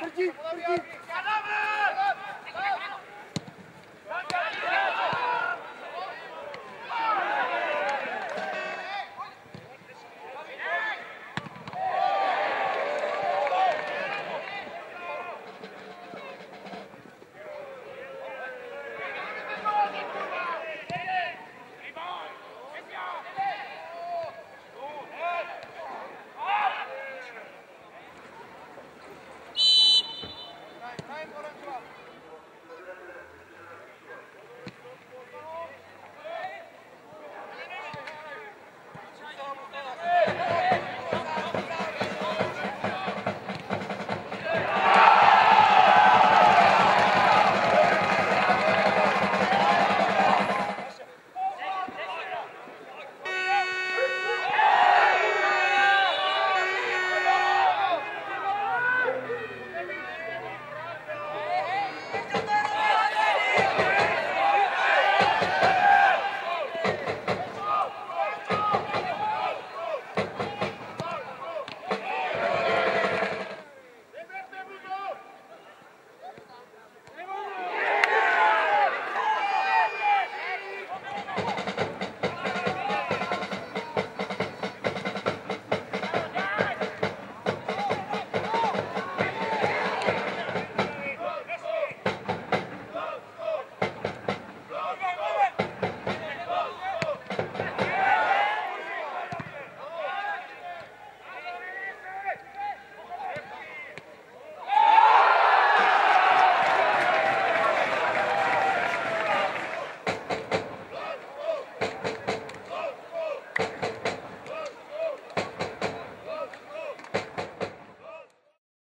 Drži, drži.